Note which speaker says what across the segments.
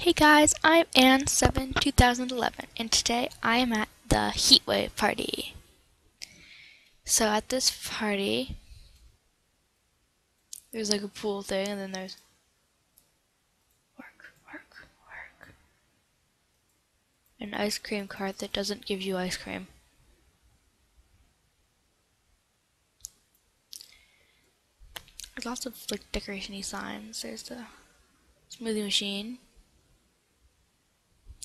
Speaker 1: Hey guys, I'm Ann7 2011 and today I am at the Heatwave party. So at this party, there's like a pool thing and then there's work, work, work. An ice cream cart that doesn't give you ice cream. There's lots of like decoration signs. There's the smoothie machine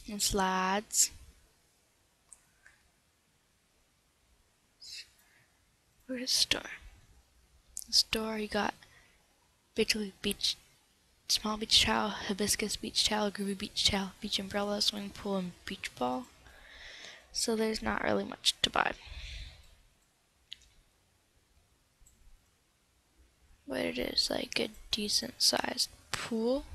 Speaker 1: and slides. Where's store? The store you got basically beach, small beach towel, hibiscus beach towel, groovy beach towel, beach umbrella, swimming pool, and beach ball. So there's not really much to buy. But it is like a decent sized pool.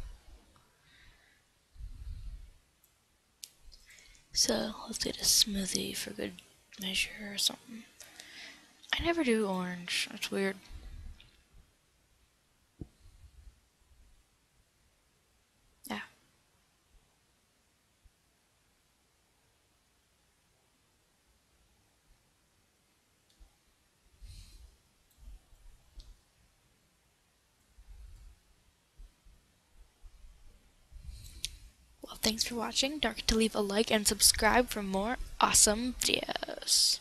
Speaker 1: So let's get a smoothie for good measure or something. I never do orange. That's weird. Thanks for watching. Don't forget to leave a like and subscribe for more awesome videos.